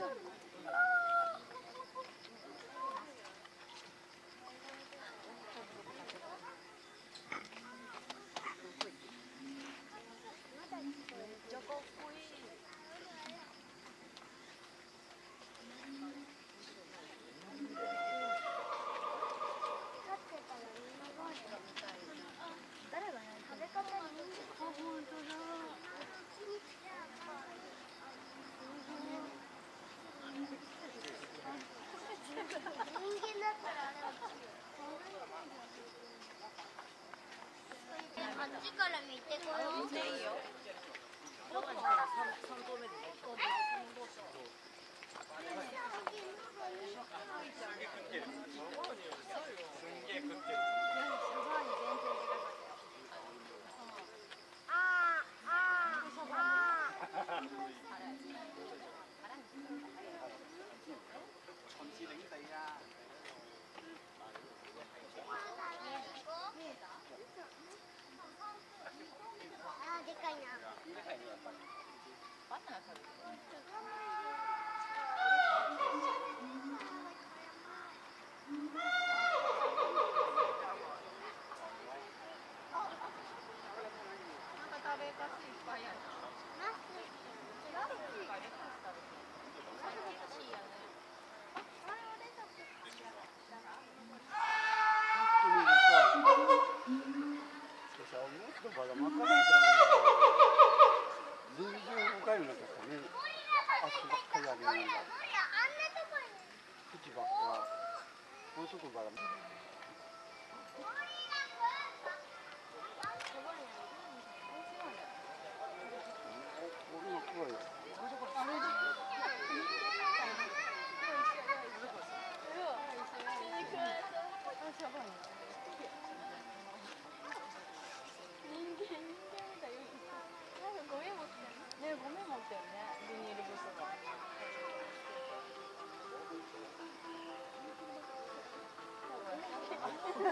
あっちから見てこよう。ねえゴミ持ってるね。ビニール袋。この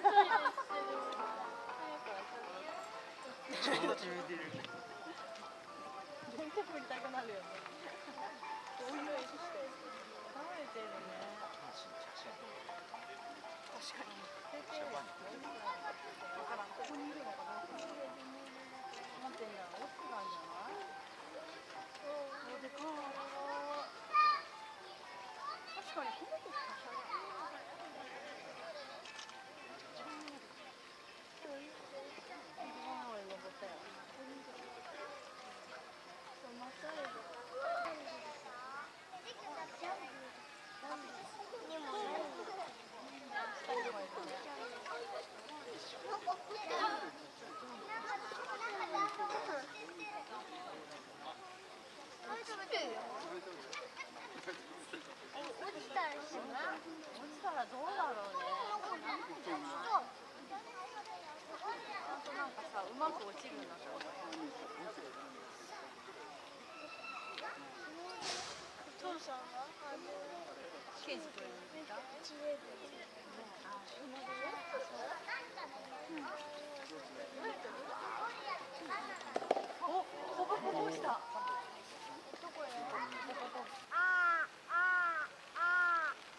とこからこれも黒いよあーあーあー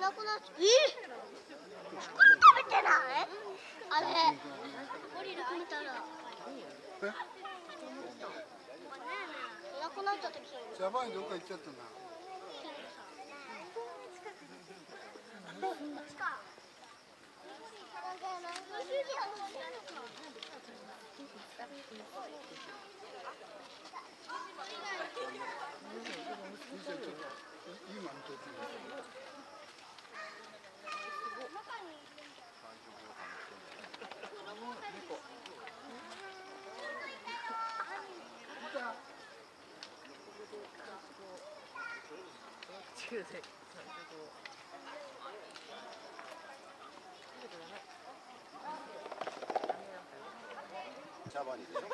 なくなっちゃえ食べてないあれゴリラ見たらえいなくなっやばいどっか行っちゃったな。9歳茶葉にでしょ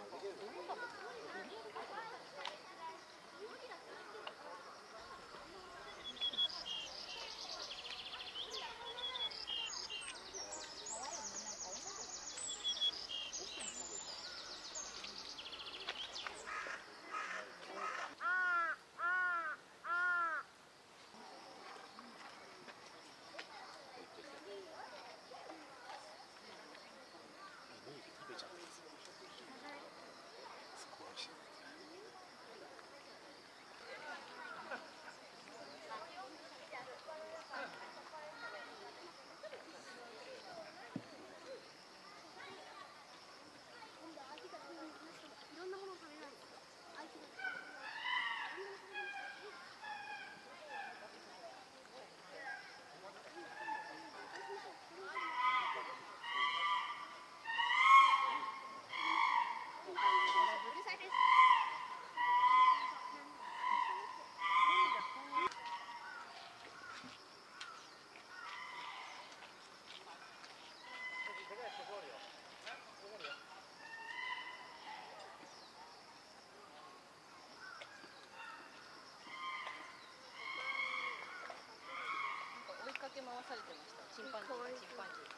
き回されてました。チンパンジーチンパンジー。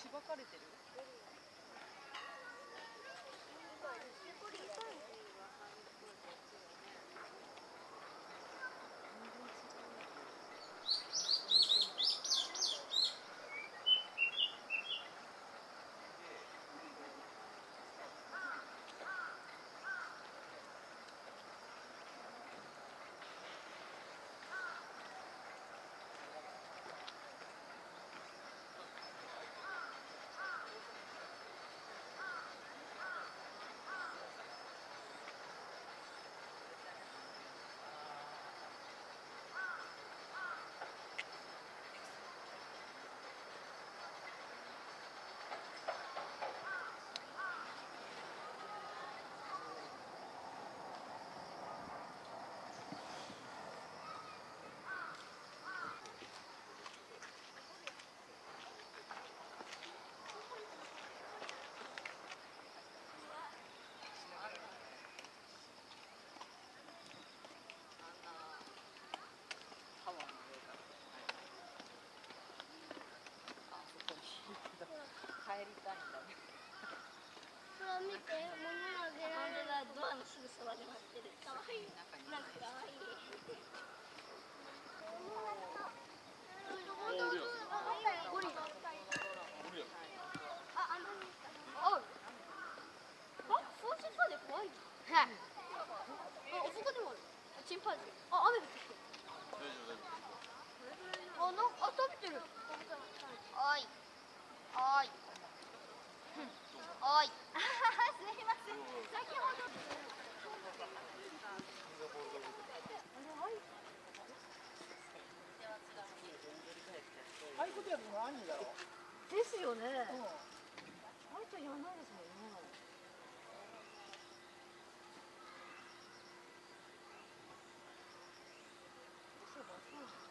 しばかれてる？帰りたいんだねほら見て物投げられるドアのすぐそばで待ってるかわいいなんかいい。あ、あ。あ、っ。あ、なんか、あ、食べてる。はい。はい。おい。あ すいません。先ほど。ああいうことやるの兄だろですよね。うんあいちゃんやんないですもんねそうだそうだ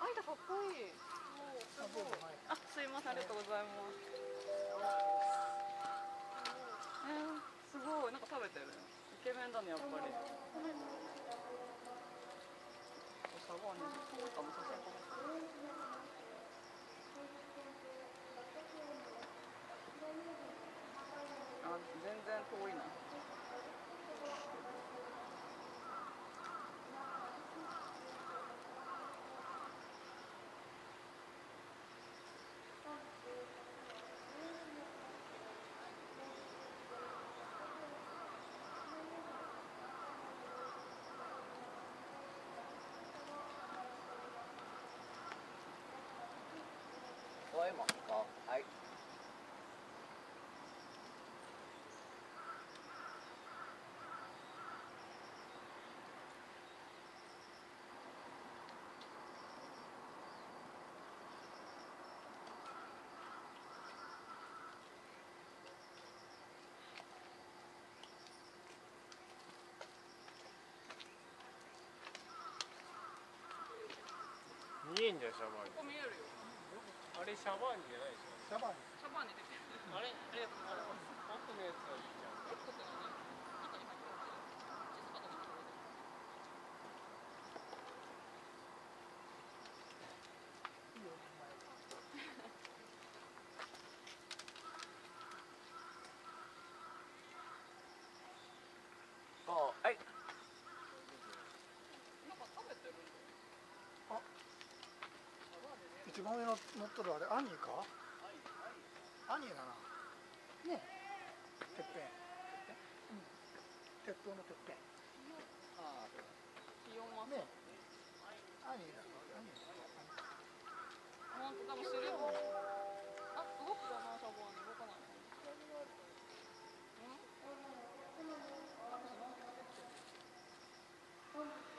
あいたかっこいいあ、す、ありがとうございます。えー、すごい、なんか食べてる。イケメンだね、やっぱり。シャバーニ、そうかも写真撮ってあ、全然遠いな。じゃんシャバーニ。ここ見えるよ。あれシャバーニじゃないでしょ。シャバにシャバーニ出てる。あれありがとうございます奥のやつはいいじゃん一番上の乗っとるあれアニーか？アニーだな。ねてっぺん。うん。鉄塔のてっぺん。ああ気温はねアニーだアニー。なかもしれないあ動くかなシャボン。動かないうん？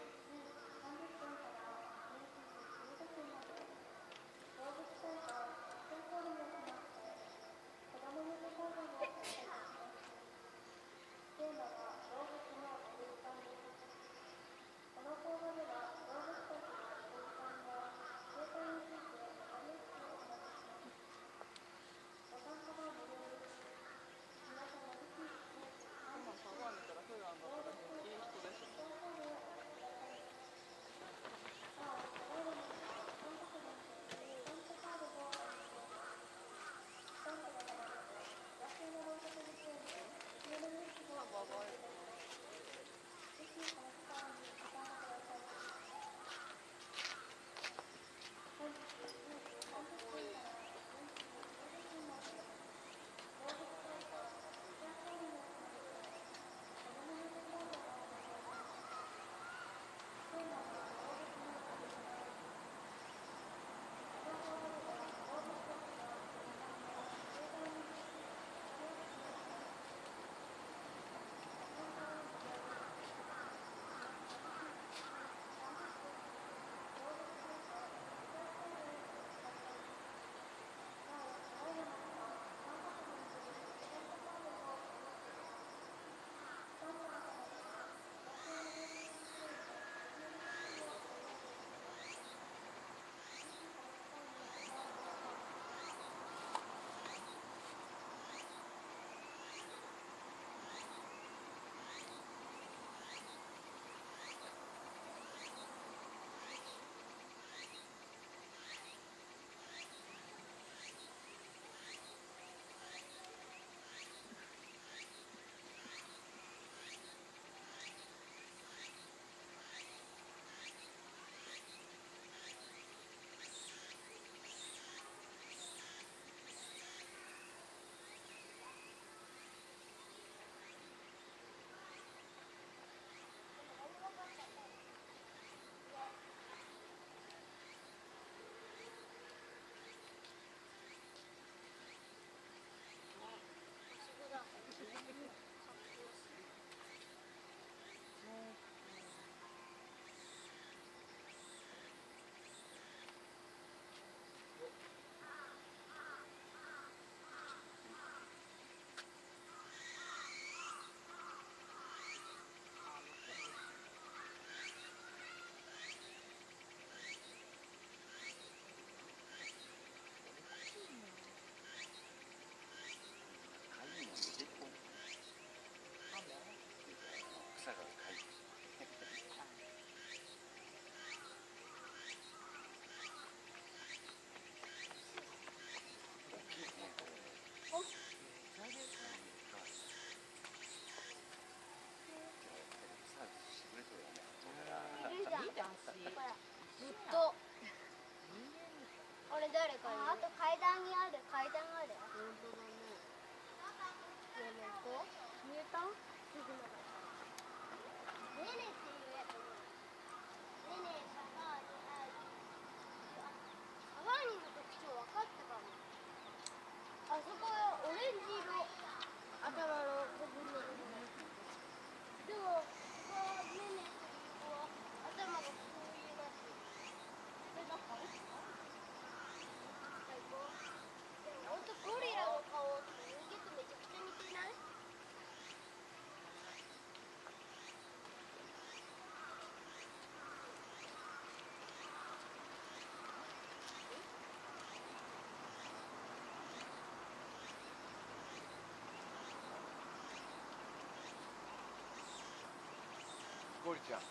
ゴリちゃん。こ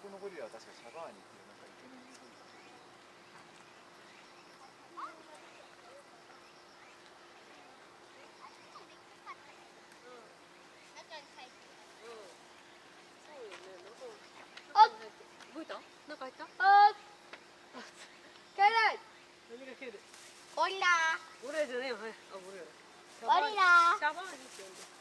このゴリラは確かシャバーニっていうなんかイケメンゴリラ動いたなんか入っ。たあ帰れ何がゴリラゴリラじゃねえよはいあゴリラゴリラシャバーニって呼んで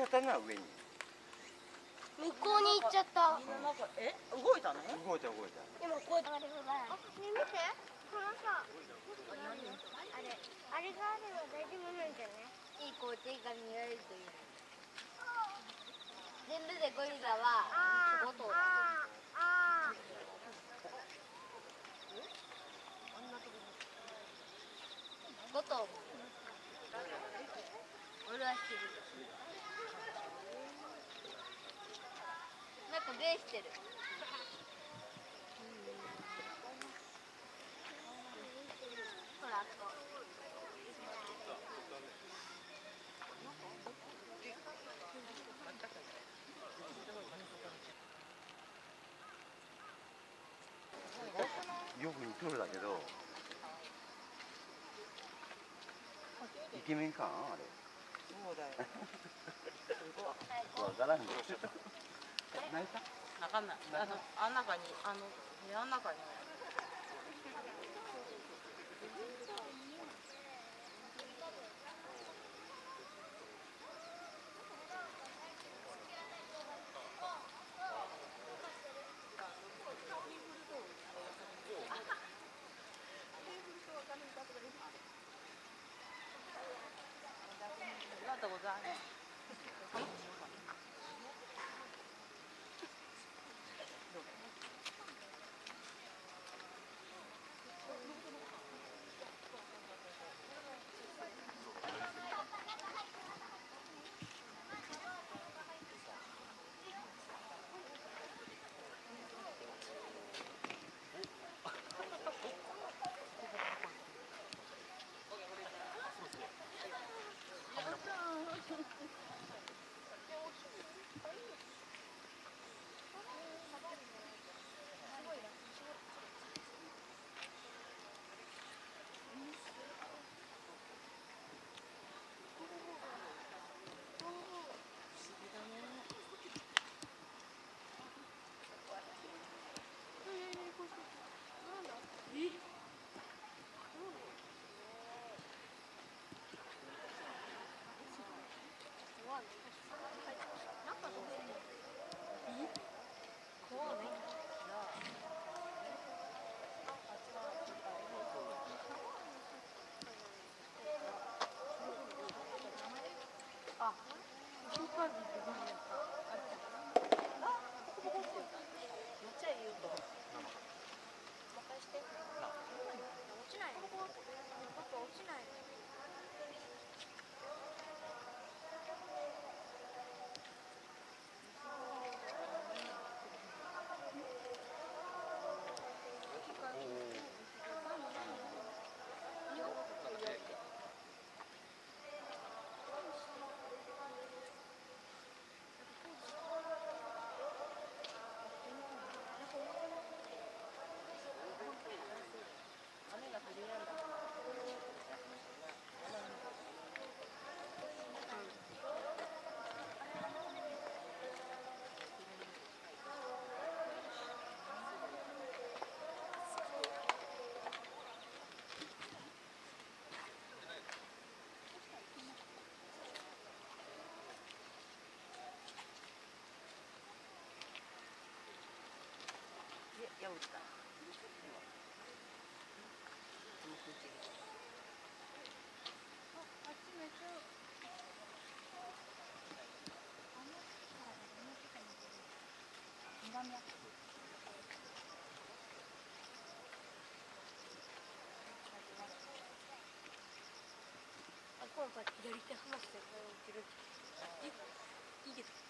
ちゃったな上に向こうに行っちゃったみんななんかえ動いたの動いた動いた今こうやってあね見てこのさあれあれがあれば大丈夫なんじゃないいい光景が見られるという全部でゴリラは5頭だ5頭俺はしてるなんか礼してる。ほらこよく似とるだけどイケメンかあれ。そうだよ。わからんけど泣いた？わかんない。あのあん中にあの部屋の中に。ありがとうございますや打ったあっちない。おった。左手離してこれを切る。あ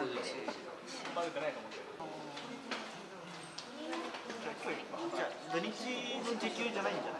かでもさバレてないと思うけどじゃあ土日の時給じゃないんじゃない？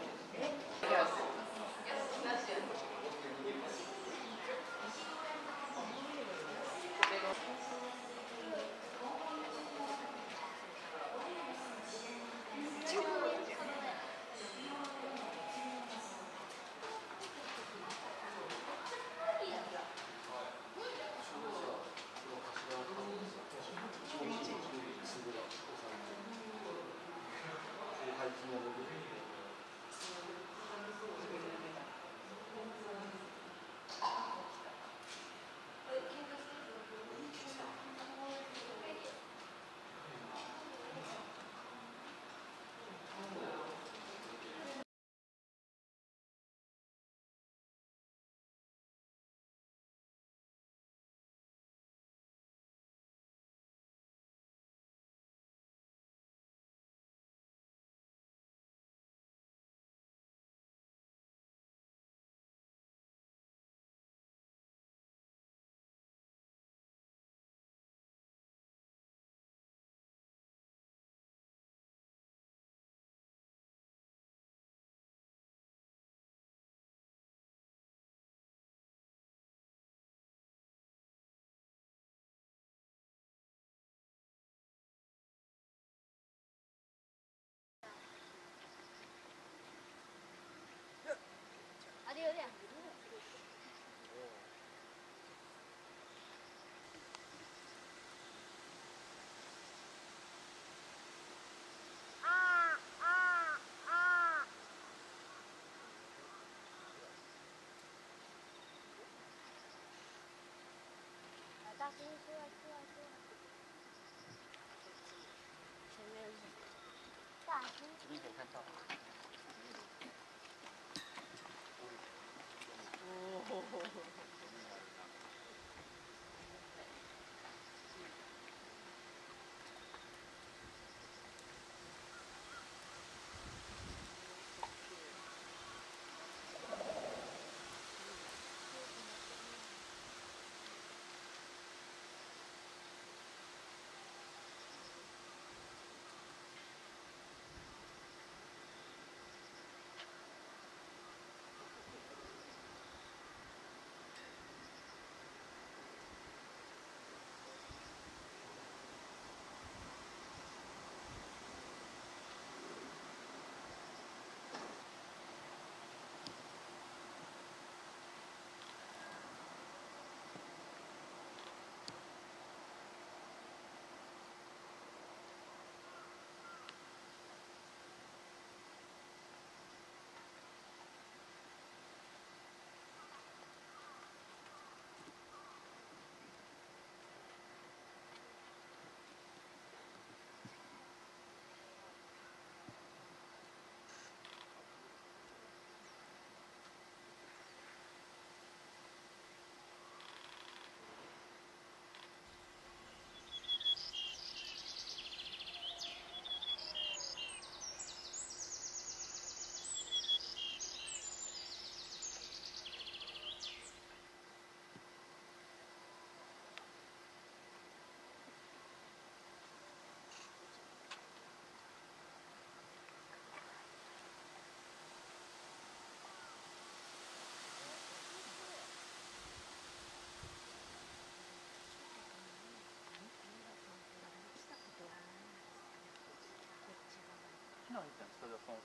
昨日言ったんですかじゃあその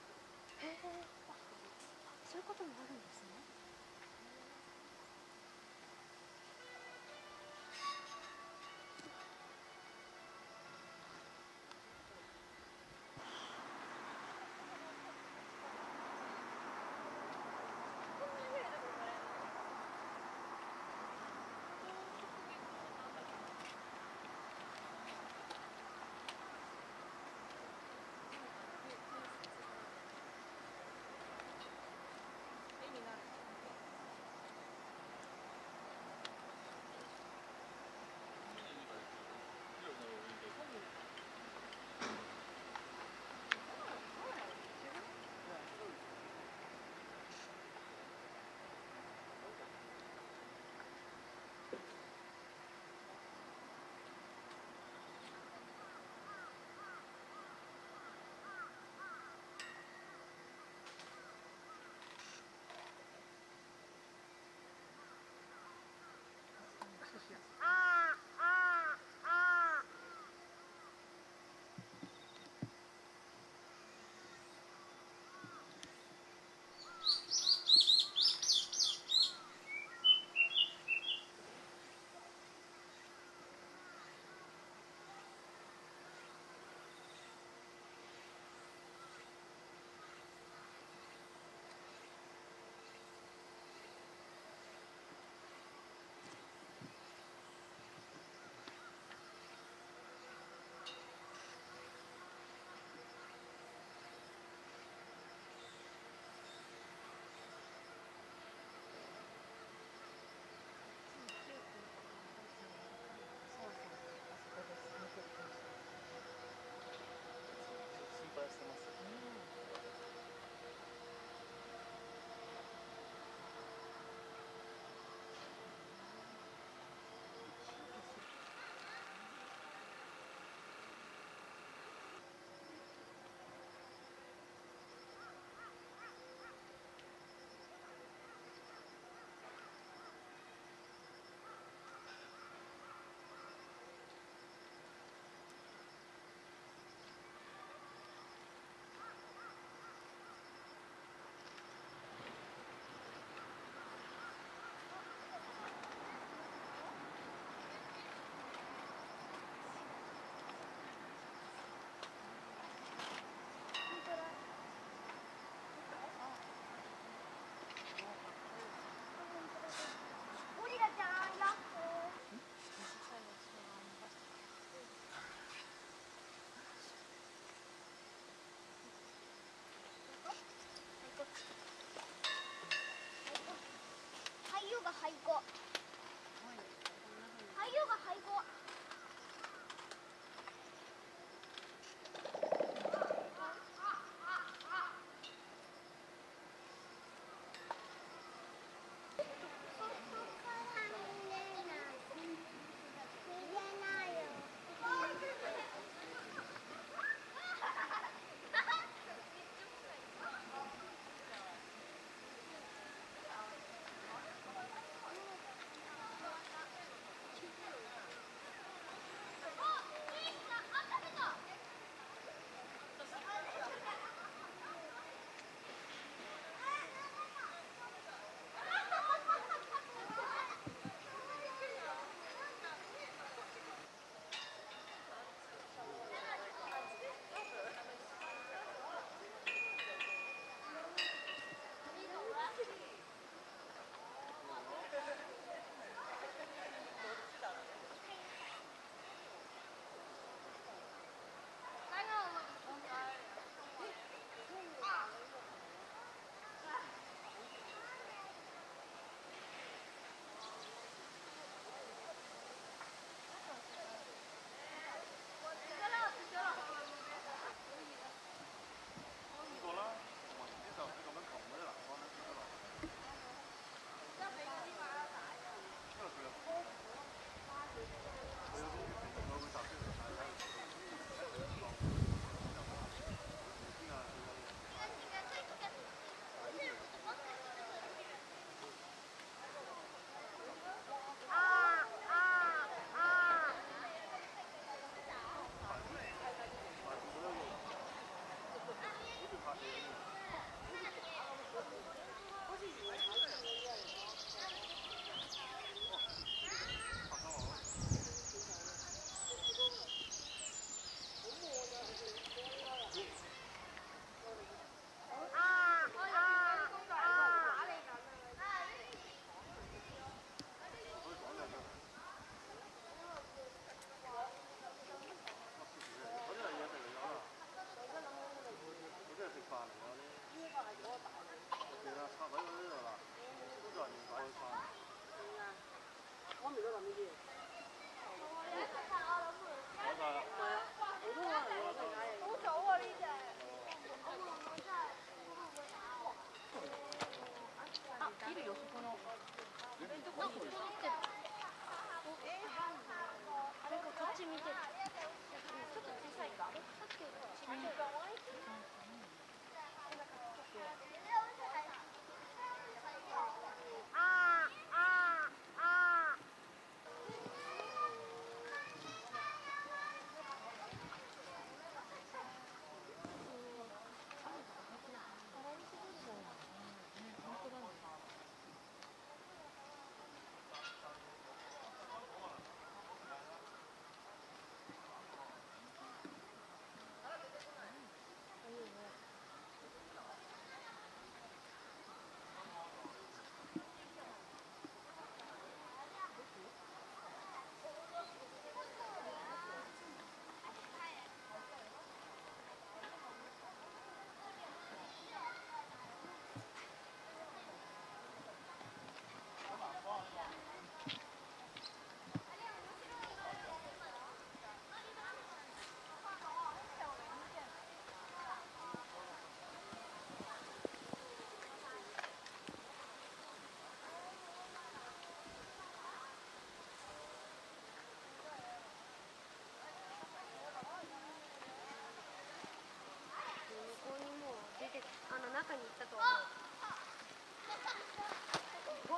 そういうこともあるんですね。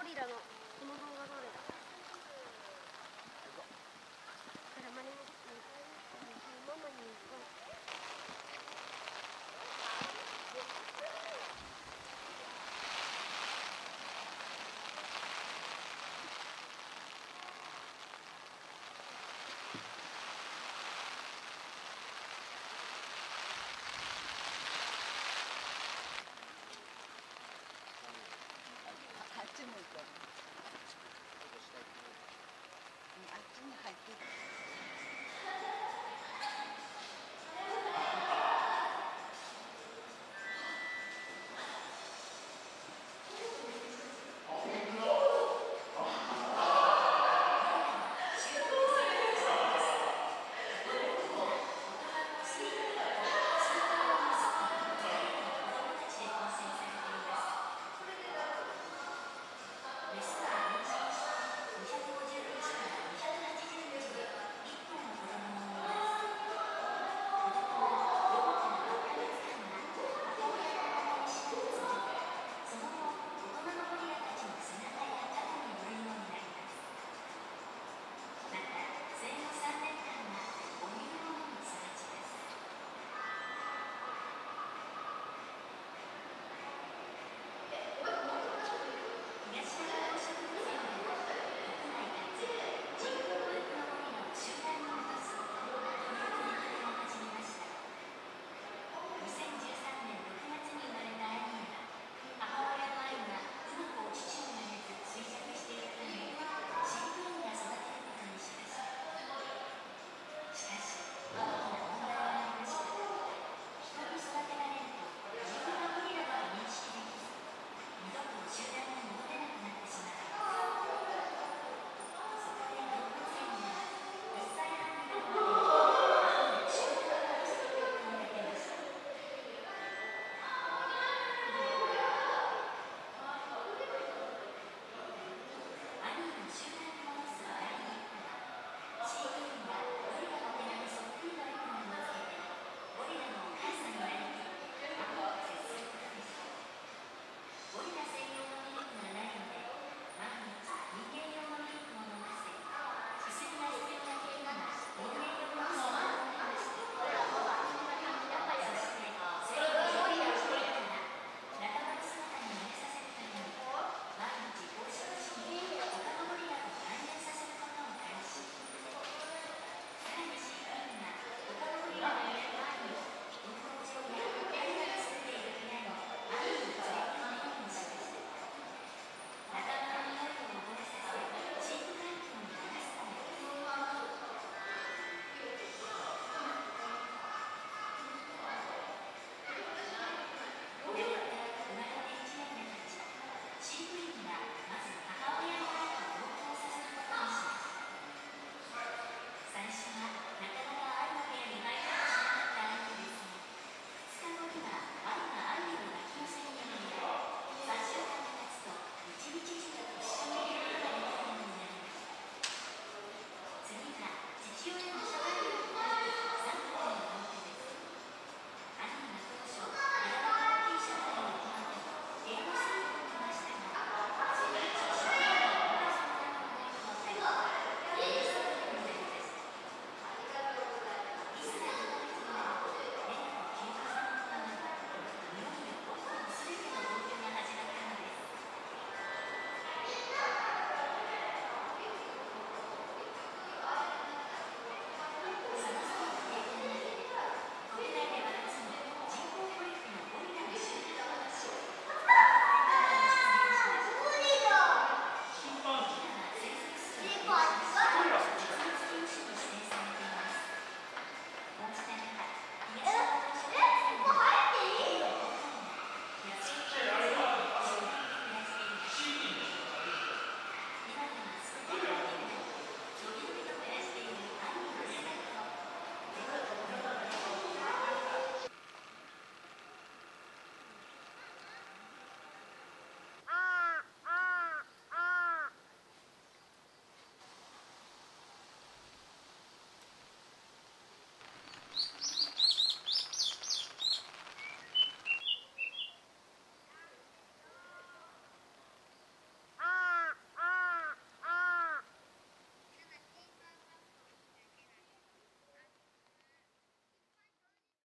りだの